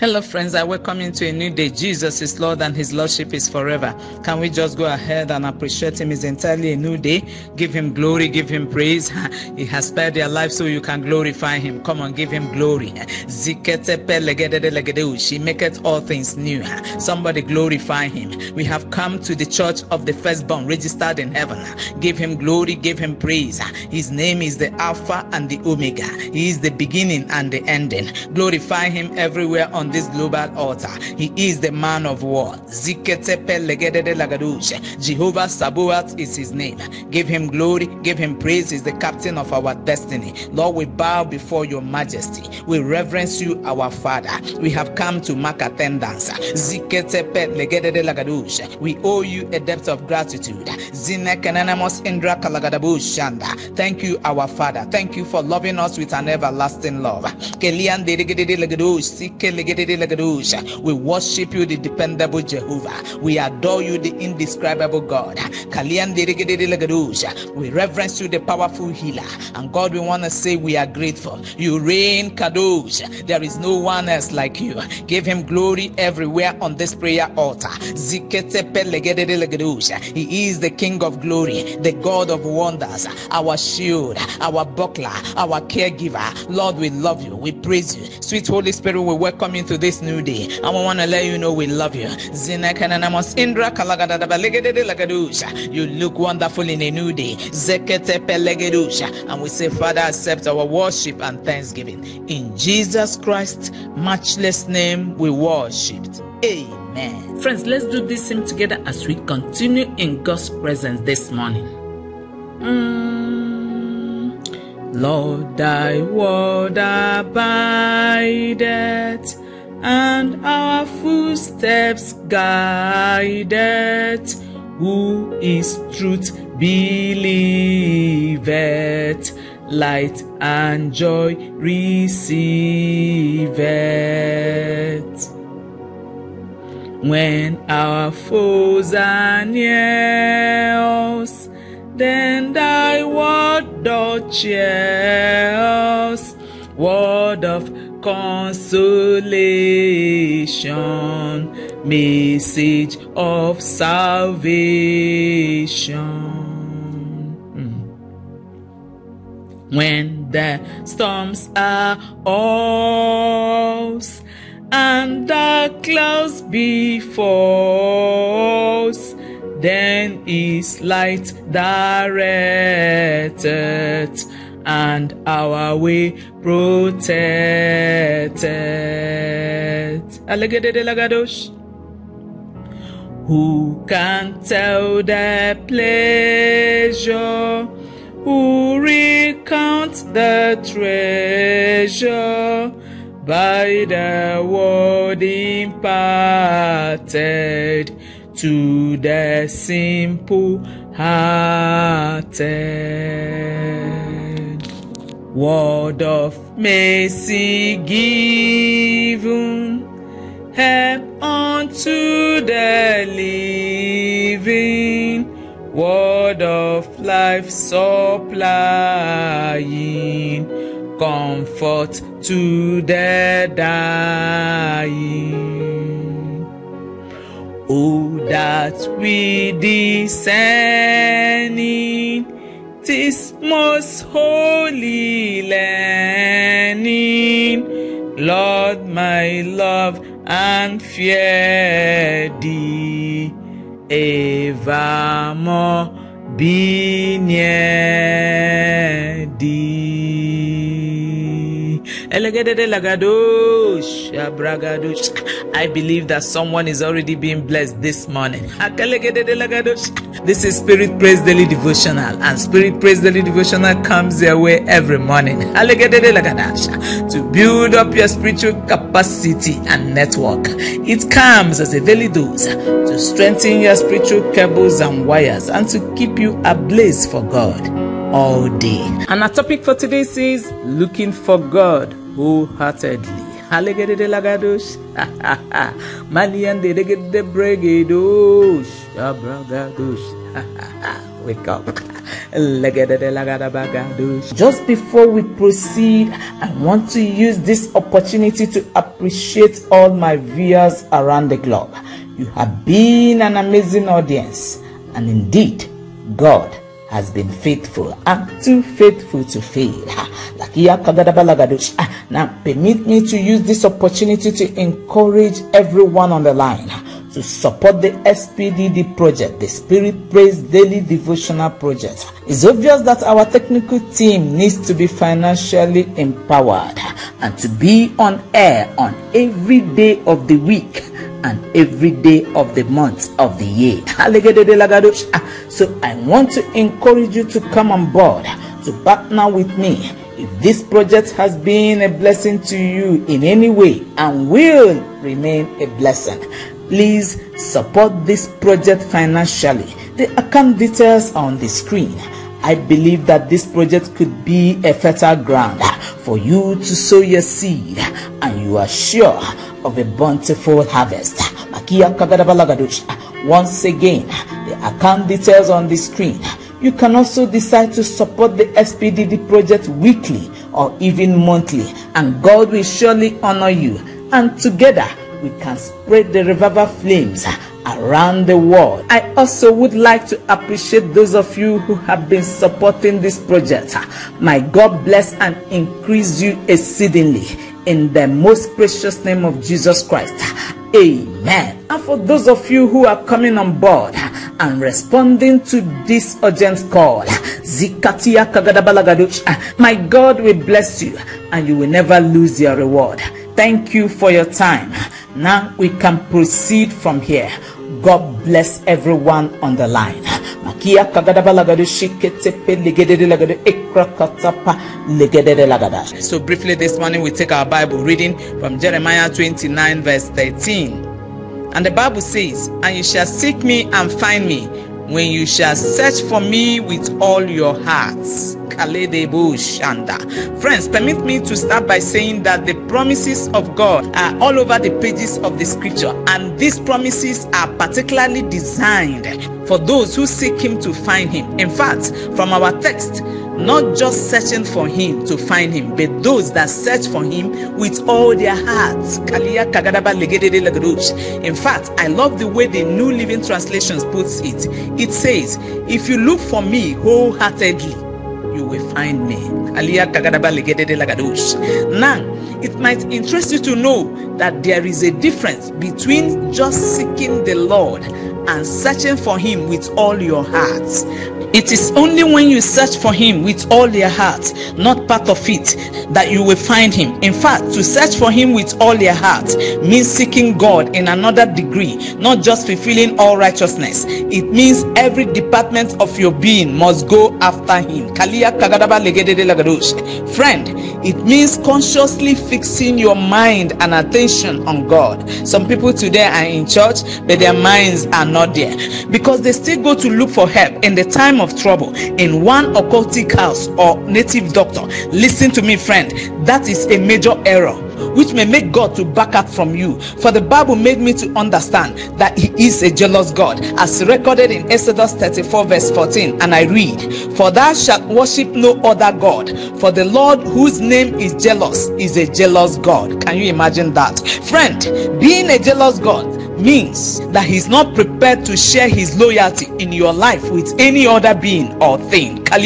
Hello, friends. I welcome you to a new day. Jesus is Lord and His Lordship is forever. Can we just go ahead and appreciate Him? It's entirely a new day. Give Him glory, give Him praise. He has spared your life so you can glorify Him. Come on, give Him glory. She maketh all things new. Somebody glorify Him. We have come to the church of the firstborn registered in heaven. Give Him glory, give Him praise. His name is the Alpha and the Omega. He is the beginning and the ending. Glorify Him everywhere on this global altar. He is the man of war. Jehovah Sabaoth is his name. Give him glory, give him praise. He's the captain of our destiny. Lord, we bow before your majesty. We reverence you, our Father. We have come to mark attendance. We owe you a debt of gratitude. Thank you, our Father. Thank you for loving us with an everlasting love. We worship you, the dependable Jehovah. We adore you, the indescribable God. We reverence you, the powerful healer. And God, we want to say we are grateful. You reign, Kadosh. There is no one else like you. Give him glory everywhere on this prayer altar. He is the King of glory, the God of wonders, our shield, our buckler, our caregiver. Lord, we love you. We praise you. Sweet Holy Spirit, we welcome you to this new day. I want to let you know we love you. You look wonderful in a new day. And we say, Father, accept our worship and thanksgiving. In Jesus Christ's matchless name, we worshipped. Amen. Friends, let's do this hymn together as we continue in God's presence this morning. Mm. Lord, thy word abideth and our footsteps guided. Who is truth believeth, light and joy receiveth. When our foes are near us, then thy word doth cheer us, word of consolation, message of salvation. Mm. When the storms are us and the clouds before us, then is light directed and our way protected. Who can tell the pleasure? Who recount the treasure by the word imparted to the simple hearted? Word of mercy given, help unto the living, word of life supplying, comfort to the dying. Oh, that we discerning this most holy learning, Lord, my love and fear thee, evermore be near I believe that someone is already being blessed this morning. This is Spirit Praise Daily Devotional, and Spirit Praise Daily Devotional comes your way every morning. To build up your spiritual capacity and network. It comes as a daily dose to strengthen your spiritual cables and wires and to keep you ablaze for God all day. And our topic for today says looking for God wholeheartedly. Allegedede lagadosh, Malian de regede bregedosh, abragadosh. Wake up. Just before we proceed, I want to use this opportunity to appreciate all my viewers around the globe. You have been an amazing audience, and indeed, God has been faithful and too faithful to fail. Ah, now, permit me to use this opportunity to encourage everyone on the line to support the SPDD project, the Spirit Praise Daily Devotional Project. It's obvious that our technical team needs to be financially empowered and to be on air on every day of the week and every day of the month of the year. So I want to encourage you to come on board to partner with me. If this project has been a blessing to you in any way and will remain a blessing, please support this project financially. The account details are on the screen. I believe that this project could be a fertile ground for you to sow your seed and you are sure of a bountiful harvest. Once again, the account details on the screen. You can also decide to support the SPDD project weekly or even monthly, and God will surely honor you. And together, we can spread the revival flames around the world. I also would like to appreciate those of you who have been supporting this project. My God bless and increase you exceedingly in the most precious name of Jesus Christ. Amen. And for those of you who are coming on board and responding to this urgent call, Zikatia my God will bless you and you will never lose your reward. Thank you for your time. Now we can proceed from here. God bless everyone on the line. So briefly this morning we take our Bible reading from Jeremiah 29 verse 13. And the Bible says, And you shall seek me and find me when you shall search for me with all your hearts. Friends, permit me to start by saying that the promises of God are all over the pages of the scripture, and these promises are particularly designed for those who seek Him to find Him. In fact, from our text, not just searching for him to find him, but those that search for him with all their hearts. In fact, I love the way the New Living Translations puts it. It says, If you look for me wholeheartedly, you will find me. Now, it might interest you to know that there is a difference between just seeking the Lord and searching for Him with all your heart. It is only when you search for Him with all your heart, not part of it, that you will find Him. In fact, to search for Him with all your heart means seeking God in another degree, not just fulfilling all righteousness. It means every department of your being must go after Him. Friend, it means consciously fixing your mind and attention on God. Some people today are in church, but their minds are not there because they still go to look for help in the time of trouble in one occultic house or native doctor. Listen to me, friend, that is a major error which may make God to back up from you. For the Bible made me to understand that He is a jealous God, as recorded in Exodus 34, verse 14. And I read, For thou shalt worship no other God, for the Lord whose name is jealous is a jealous God. Can you imagine that? Friend, being a jealous God means that he's not prepared to share his loyalty in your life with any other being or thing. Now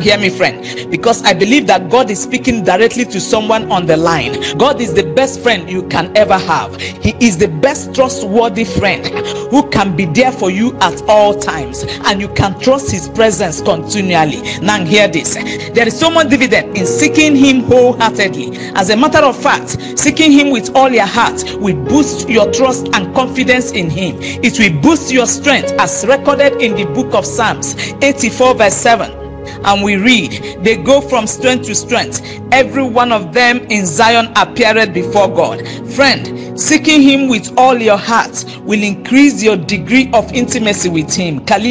hear me, friend, because I believe that God is speaking directly to someone on the line. God is the best friend you can ever have. He is the best trustworthy friend who can be there for you at all times, and you can trust his presence continually. Now hear this. There is so much dividend in seeking him wholeheartedly. As a matter of fact, seeking him with all your heart will boost your trust and confidence in Him. It will boost your strength, as recorded in the book of Psalms 84, verse 7 and we read, They go from strength to strength. Every one of them in Zion appeared before God. Friend, Seeking Him with all your heart will increase your degree of intimacy with Him. And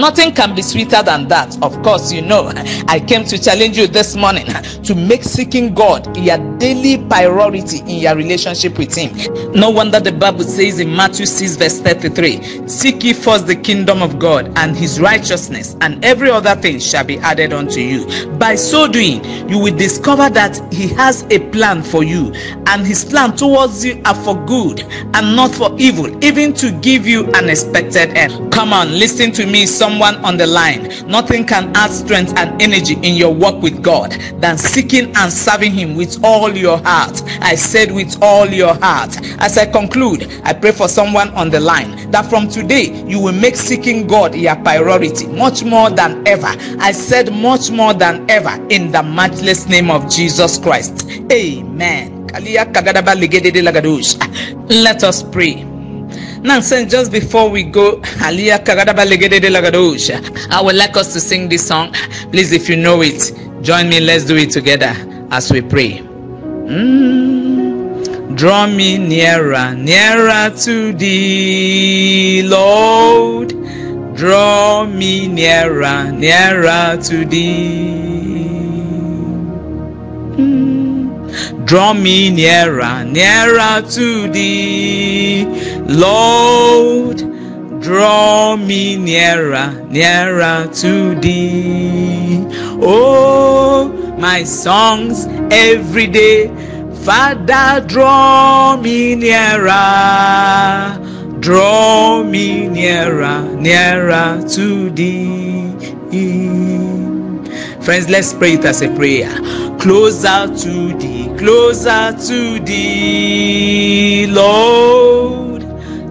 nothing can be sweeter than that. Of course, you know, I came to challenge you this morning to make seeking God your daily priority in your relationship with Him. No wonder the Bible says in Matthew 6, verse 33 Seek ye first the kingdom of God and His righteousness, and every other thing shall be added unto you. By so doing, you will discover that He has a plan for you, and His plan towards you are for good and not for evil, even to give you an expected end. Come on, listen to me, someone on the line. Nothing can add strength and energy in your work with God than seeking and serving Him with all your heart. I said, with all your heart. As I conclude, I pray for someone on the line that from today you will make seeking God your priority much more than ever. I said, much more than ever in the matchless name of Jesus Christ. Amen. Let us pray. Now, just before we go, I would like us to sing this song. Please, if you know it, join me. Let's do it together as we pray. Mm. Draw me nearer, nearer to thee, Lord. Draw me nearer, nearer to thee. Draw me nearer, nearer to thee, Lord. Draw me nearer, nearer to thee. Oh, my songs every day. Father, draw me nearer, draw me nearer, nearer to thee. Friends, let's pray it as a prayer. Closer to thee, closer to thee, Lord.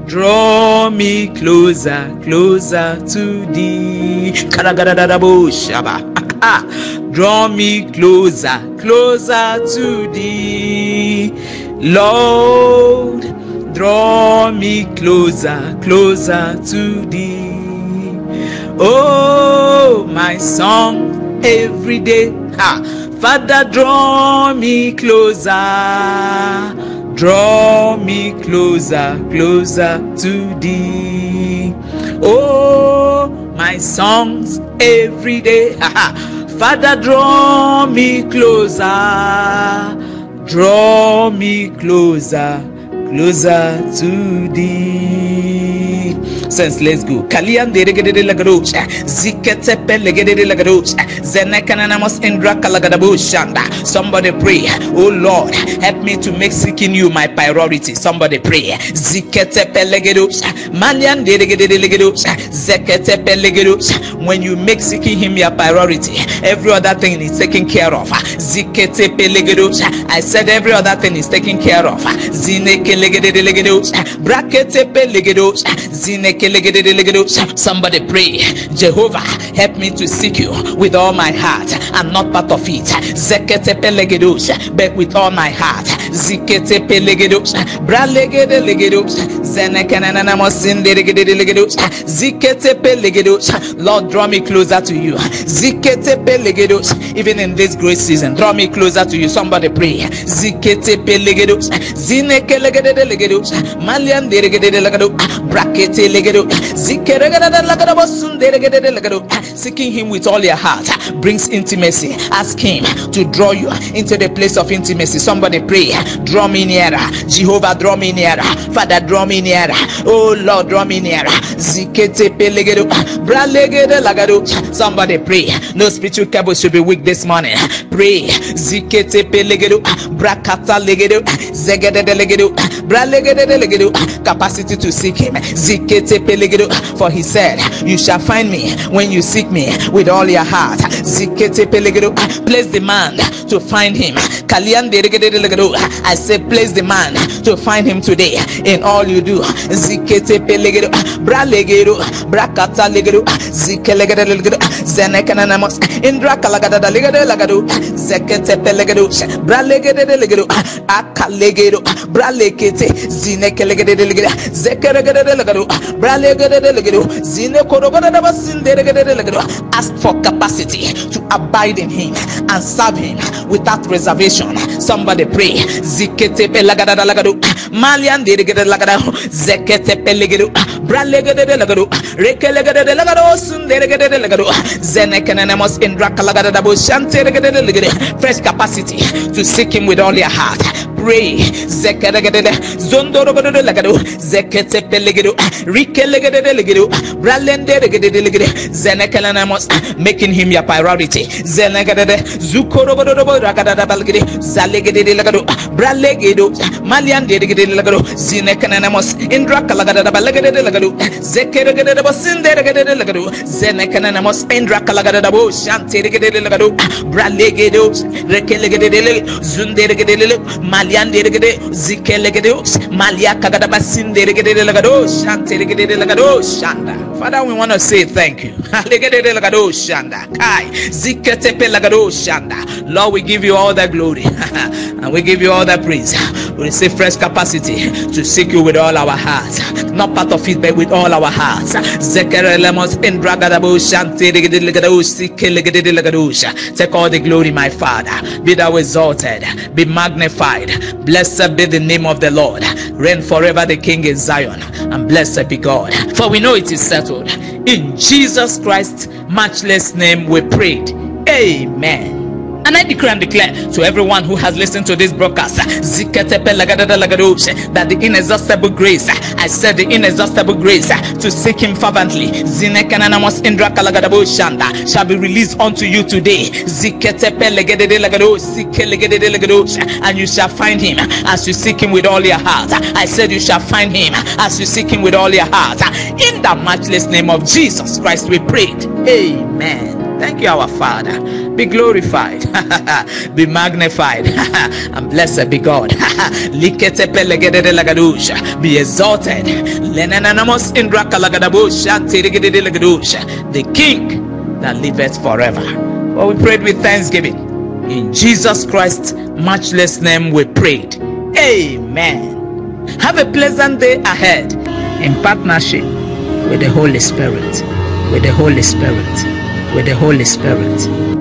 Draw me closer, closer to thee. Ah, draw me closer, closer to thee, Lord. Draw me closer, closer to thee. Oh, my song every day. Ha. Father, draw me closer. Draw me closer, closer to thee. Oh, my songs every day. Father, draw me closer. Draw me closer, closer to thee. Sense, let's go. Kalian de regede lagadoch. Ziketepe legede lagadoch. Zenekanamos indra kalagadabushanda. Somebody pray. Oh Lord, help me to make seeking you my priority. Somebody pray. Ziketepe legadoch. Malian de regede legadoch. Zeketepe legadoch. When you make seeking him your priority, every other thing is taken care of. Ziketepe legadoch. I said every other thing is taken care of. Zineke legede legadoch. Braketepe legadoch. Somebody pray, Jehovah, help me to seek you with all my heart and not part of it. Zekete pelegedos, but with all my heart. Zikete pelegedos, bralegede legedos, zenekananamos legedos, zikete pelegedos. Lord, draw me closer to you. Zikete pelegedos, even in this great season, draw me closer to you. Somebody pray. Zikete pelegedos, zineke legede legedos, malian de legede legedos, brakete legedos. Seeking Him with all your heart brings intimacy. Ask Him to draw you into the place of intimacy. Somebody pray, draw me nearer. Jehovah, draw me nearer. Father, draw me nearer. Oh Lord, draw me nearer. Somebody pray. No spiritual cable should be weak this morning. Pray. Brakata legedo, zegede legedo, capacity to seek Him. Zikete pelegedo. For He said, You shall find me when you seek me with all your heart. Zikete Place man to find Him. I say, place the man to find Him today in all you do. Zikete pelegedo, bralegedo, brakata legedo, zikelegede legedo, indra kalagada legede lagado zekete pelegado bralegede legado akalegado bralekete zinekelegede legede zekeregede legado bralegede legado zinekorogada basindegede legado ask for capacity to abide in him and serve him without reservation. Somebody pray. Zikete pelagada lagado malian delegede lagado zekete pelegado bralegede lagado rekelegede lagado sunderegede lagado fresh capacity to seek him with all your heart pray zekeregede zondorogodo lagado zekete pelegado rikelegede legado bralende regede legede zenekenenemos making him your priority zenegede zukorogodo ragada balgede zalegede lagado bralegedo malian deregede lagado zinekenenemos indra kalagada balgede lagado zekeregede basinderegede lagado zenekenenemos shanda. Father, we want to say thank you. Lord, we give you all the glory. And we give you all the praise. Receive fresh capacity to seek you with all our hearts. Not part of it, but with all our hearts. Zekere lemos in. Take all the glory, my Father. Be thou exalted, be magnified. Blessed be the name of the Lord. Reign forever the King in Zion, and blessed be God. For we know it is settled. In Jesus Christ's matchless name we prayed. Amen. And I decree and declare to everyone who has listened to this broadcast that the inexhaustible grace, I said the inexhaustible grace to seek Him fervently, shall be released unto you today. And you shall find Him as you seek Him with all your heart. I said you shall find Him as you seek Him with all your heart. In the matchless name of Jesus Christ, we prayed. Amen. Thank you, our Father. Be glorified, be magnified, and blessed be God. be exalted. The King that liveth forever. For we prayed with thanksgiving. In Jesus Christ's matchless name we prayed. Amen. Have a pleasant day ahead in partnership with the Holy Spirit. With the Holy Spirit with the Holy Spirit.